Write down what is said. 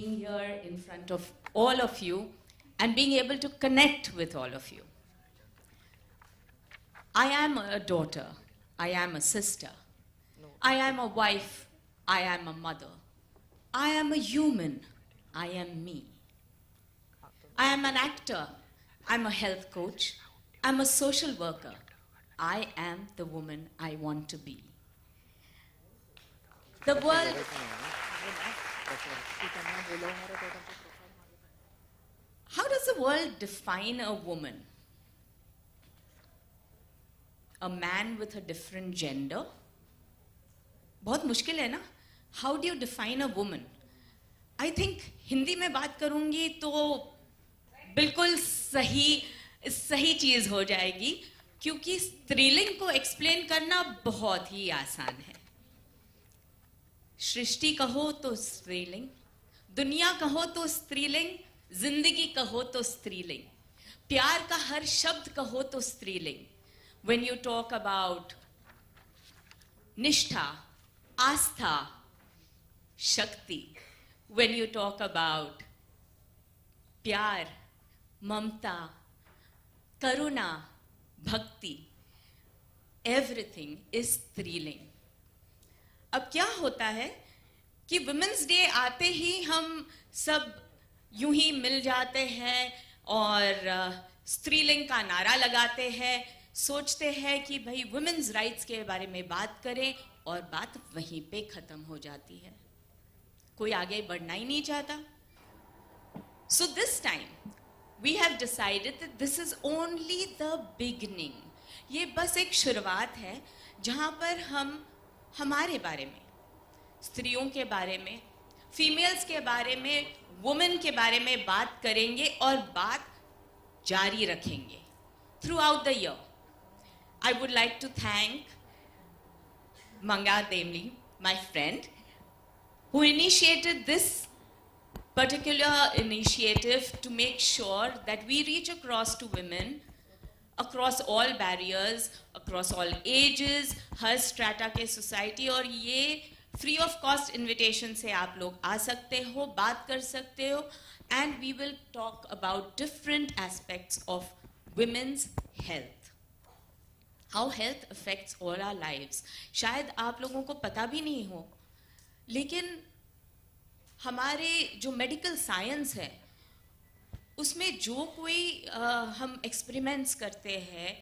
being here in front of all of you and being able to connect with all of you. I am a daughter. I am a sister. I am a wife. I am a mother. I am a human. I am me. I am an actor. I'm a health coach. I'm a social worker. I am the woman I want to be. The world. How does the world define a woman? A man with a different gender? बहुत मुश्किल है ना how do you define a woman I think Hindi में बात करूँगी तो बिल्कुल सही सही चीज़ हो जाएगी, क्योंकि स्त्रीलिंग को एक्सप्लेन करना बहुत ही आसान है सृष्टि कहो तो स्त्रीलिंग, दुनिया कहो तो स्त्रीलिंग, ज़िंदगी कहो तो स्त्रीलिंग, प्यार का हर शब्द कहो तो स्त्रीलिंग। वेन यू टॉक अबाउट निष्ठा, आस्था, शक्ति वेन यू टॉक अबाउट प्यार, ममता, करुणा, भक्ति एवरीथिंग इज़ स्त्रीलिंग। अब क्या होता है कि वुमेन्स डे आते ही हम सब यूँ ही मिल जाते हैं और स्त्रीलिंग का नारा लगाते हैं, सोचते हैं कि भाई वुमेन्स राइट्स के बारे में बात करें और बात वहीं पे खत्म हो जाती है। कोई आगे बढ़ना ही नहीं चाहता। So this time we have decided this is only the beginning ये बस एक शुरुआत है जहाँ पर हम हमारे बारे में, स्त्रियों के बारे में फीमेल्स के बारे में वुमेन के बारे में बात करेंगे और बात जारी रखेंगे through the year I would like to thank मंगा देमली my friend who initiated this particular initiative to make sure that we reach across to women across all barriers, across all ages, हर strata के society और ये free of cost invitation से आप लोग आ सकते हो बात कर सकते हो and we will talk about different aspects of women's health how health affects all our lives शायद आप लोगों को पता भी नहीं हो लेकिन हमारे जो मेडिकल साइंस है उसमें जो कोई आ, हम एक्सपेरिमेंट्स करते हैं